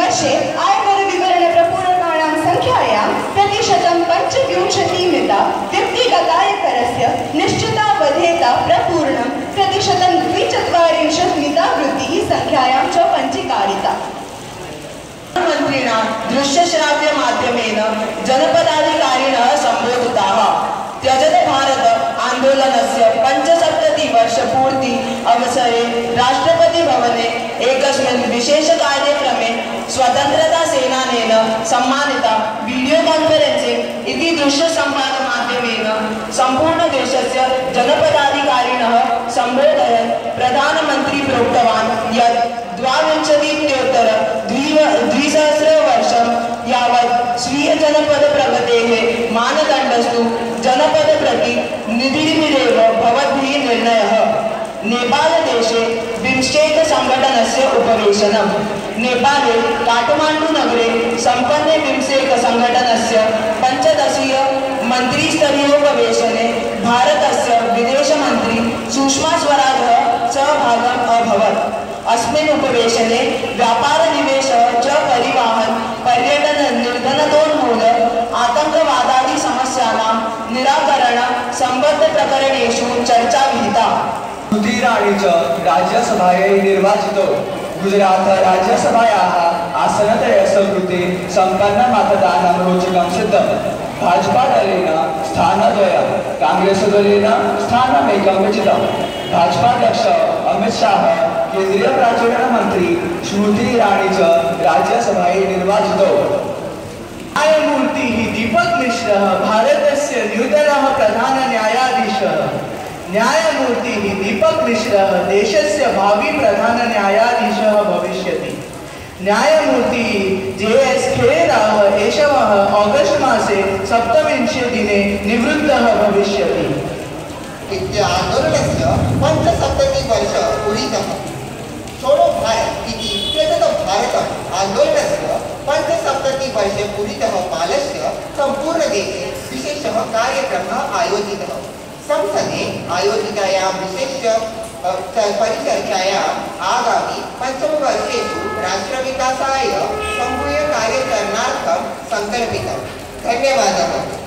वर्षे आयकरविवरणप्रपूरकाणां संख्यायां प्रतिशतं पञ्चविंशतिमिता व्यक्तिगतायकरस्य निश्चितावधेता प्रपूर्णं प्रतिशतं द्विचत्वारिंशत् मिता वृद्धिः संख्यायां च पञ्जीकारिता प्रधानमन्त्रिणा दृश्यश्राव्यमाध्यमेन जनपदाधिकारिणः सम्बोधिताः। त्यजत भारत आन्दोलनस्य पञ्चसप्ततिवर्षपूर्ति अवसरे राष्ट्रपतिभवने एकस्मिन् विशेषकार्यक्रमे स्वतन्त्रतासेनानेन सम्मानिता वीडियो कान्फरेन्सिङ्ग् इति दृश्यसंवादमाध्यमेन सम्पूर्णदेशस्य जनपदाधिकारिणः सम्बोधयन् प्रधानमन्त्री प्रोक्तवान् यत् द्वाविंशतित्योत्तर द्वि द्विसहस्रवर्षं यावत् स्वीयजनपदप्रगतेः मानदण्डस्तु जनपदप्रति निधिर्मिरेव भवद्भिः निर्णयः नेपालदेशे बिम्स्टेक् सङ्घटनस्य उपवेशनं नेपाले काठमाण्डुनगरे सम्पन्ने बिम्स्टेक् सङ्घटनस्य पञ्चदशीय मन्त्रीस्तरीयोपवेशने भारतस्य विदेशमन्त्री सुषमा स्वराजः सहभागम् अभवत्। अस्मिन् उपवेशने व्यापारनिवेश च परिवहन पर्यटन निर्धनतोन्मूल आतङ्कवादादि समस्यानां निराकरण चर्चा विहिता। सुधीराणी च राज्यसभायै निर्वाचितो। गुजरात राज्यसभायाः आसनत्रयस्य कृते सम्पन्नमतदानं रोचकं सिद्धं। भाजपादलेन स्थानद्वयं काङ्ग्रेसदलेन स्थानमेकं विजितं भाजपाध्यक्ष अमित शाह केन्द्रीयप्राचुर्यमन्त्री स्मृति ईरानी च राज्यसभायै निर्वाचितो। न्यायमूर्तिः दीपक मिश्रः, भारतस्य नूतनः प्रधानन्यायाधीशः न्यायमूर्तिः दीपक मिश्रः देशस्य भावी प्रधानन्यायाधीशः भविष्यति न्यायमूर्ति जे एस् खेराः एषवः आगस्ट् मासे सप्तविंशे दिने निवृत्तः भविष्यति इत्य आन्दोलनस्य पञ्चसप्ततिवर्ष पूरितः छोडो भारत, इति भारतम् आन्दोलनस्य पञ्चसप्ततिवर्षे पूरितः कालस्य सम्पूर्णदेशे विशेषः कार्यक्रमः आयोजितः. संसदे आयोजितायां विशेष परिचर्चाया आगामी पञ्चमवर्षेषु राष्ट्रविकासाय सम्भूय कार्यकरणार्थं सङ्कल्पितं धन्यवादः।